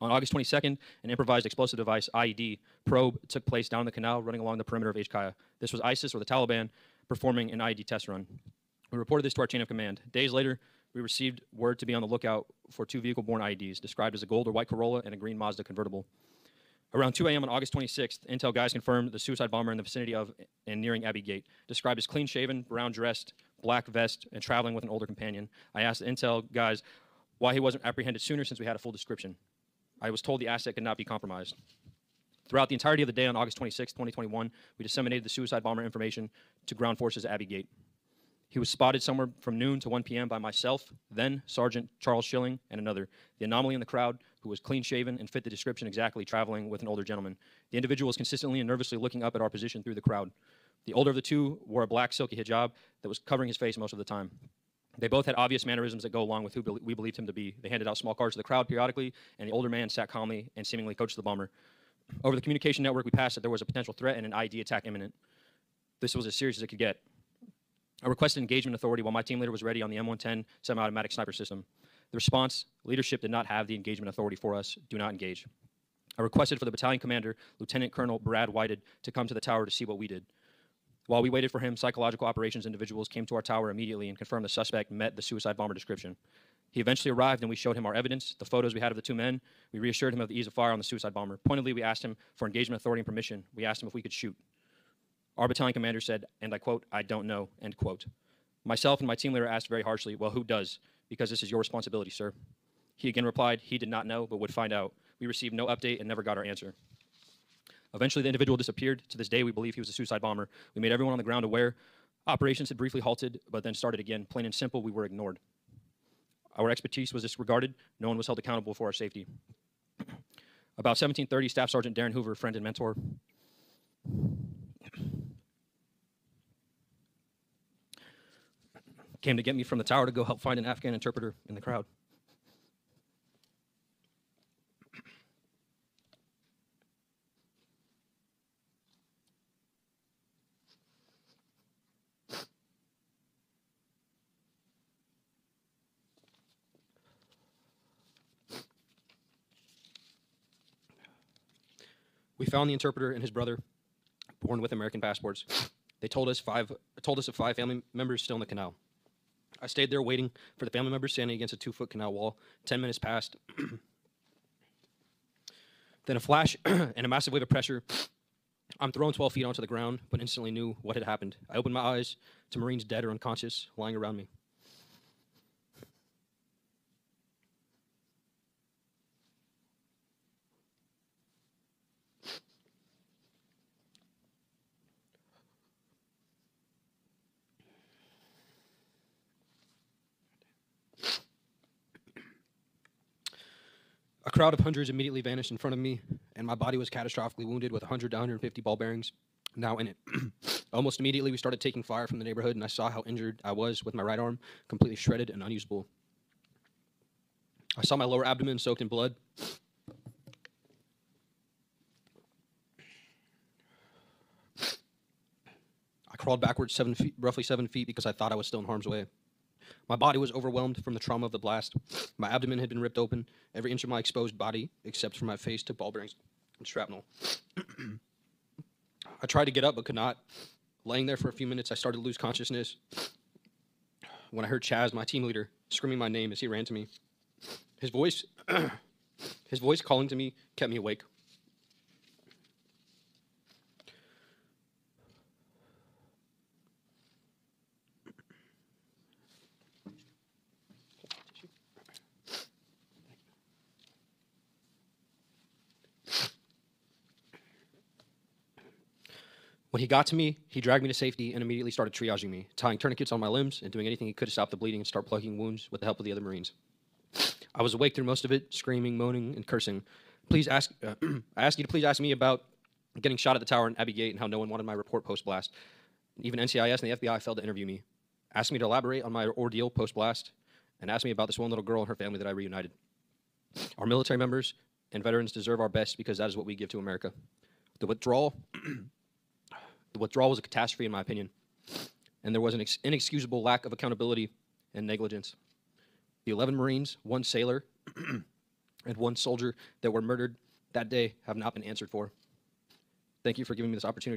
On August 22nd, an improvised explosive device, IED, probe took place down the canal running along the perimeter of HKIA. This was ISIS or the Taliban performing an IED test run. We reported this to our chain of command. Days later, we received word to be on the lookout for two vehicle borne IEDs, described as a gold or white Corolla and a green Mazda convertible. Around 2 a.m. on August 26th, Intel guys confirmed the suicide bomber in the vicinity of and nearing Abbey Gate, described as clean shaven, brown dressed, black vest, and traveling with an older companion. I asked the Intel guys why he wasn't apprehended sooner since we had a full description. I was told the asset could not be compromised. Throughout the entirety of the day on August 26, 2021, we disseminated the suicide bomber information to ground forces at Abbey Gate. He was spotted somewhere from noon to 1 p.m. by myself, then Sergeant Charles Schilling, and another. The anomaly in the crowd, who was clean shaven and fit the description exactly, traveling with an older gentleman. The individual was consistently and nervously looking up at our position through the crowd. The older of the two wore a black silky hijab that was covering his face most of the time. They both had obvious mannerisms that go along with who we believed him to be. They handed out small cards to the crowd periodically, and the older man sat calmly and seemingly coached the bomber. Over the communication network, we passed that there was a potential threat and an IED attack imminent. This was as serious as it could get. I requested engagement authority while my team leader was ready on the M110 semi-automatic sniper system. The response, leadership did not have the engagement authority for us, do not engage. I requested for the battalion commander, Lieutenant Colonel Brad Whited, to come to the tower to see what we did. While we waited for him, psychological operations individuals came to our tower immediately and confirmed the suspect met the suicide bomber description. He eventually arrived and we showed him our evidence, the photos we had of the two men. We reassured him of the ease of fire on the suicide bomber. Pointedly, we asked him for engagement authority and permission. We asked him if we could shoot. Our battalion commander said, and I quote, I don't know, end quote. Myself and my team leader asked very harshly, Well, who does? Because this is your responsibility, sir. He again replied, He did not know, but would find out. We received no update and never got our answer. Eventually, the individual disappeared. To this day, we believe he was a suicide bomber. We made everyone on the ground aware. Operations had briefly halted, but then started again. Plain and simple, we were ignored. Our expertise was disregarded. No one was held accountable for our safety. About 1730, Staff Sergeant Darin Hoover, friend and mentor, came to get me from the tower to go help find an Afghan interpreter in the crowd. We found the interpreter and his brother, born with American passports. They told us five told us of five family members still in the canal. I stayed there waiting for the family members standing against a two foot canal wall. Ten minutes passed. then a flash and a massive wave of pressure. I'm thrown 12 feet onto the ground, but instantly knew what had happened. I opened my eyes to Marines dead or unconscious lying around me. A crowd of hundreds immediately vanished in front of me, and my body was catastrophically wounded with 100 to 150 ball bearings now in it. Almost immediately, we started taking fire from the neighborhood, and I saw how injured I was with my right arm, completely shredded and unusable. I saw my lower abdomen soaked in blood. I crawled backwards seven feet, roughly seven feet because I thought I was still in harm's way. My body was overwhelmed from the trauma of the blast. My abdomen had been ripped open, every inch of my exposed body, except for my face, to ball bearings and shrapnel. I tried to get up but could not. Laying there for a few minutes, I started to lose consciousness. When I heard Chaz, my team leader, screaming my name as he ran to me, his voice, his voice calling to me, kept me awake. When he got to me, he dragged me to safety and immediately started triaging me, tying tourniquets on my limbs and doing anything he could to stop the bleeding and start plugging wounds with the help of the other Marines. I was awake through most of it, screaming, moaning, and cursing. Please ask, uh, I ask you to please ask me about getting shot at the tower in Abbey Gate and how no one wanted my report post blast. Even NCIS and the FBI failed to interview me. Asked me to elaborate on my ordeal post blast, and asked me about this one little girl and her family that I reunited. Our military members and veterans deserve our best because that is what we give to America. The withdrawal The withdrawal was a catastrophe, in my opinion, and there was an inexcusable lack of accountability and negligence. The 11 Marines, one sailor, and one soldier that were murdered that day have not been answered for. Thank you for giving me this opportunity.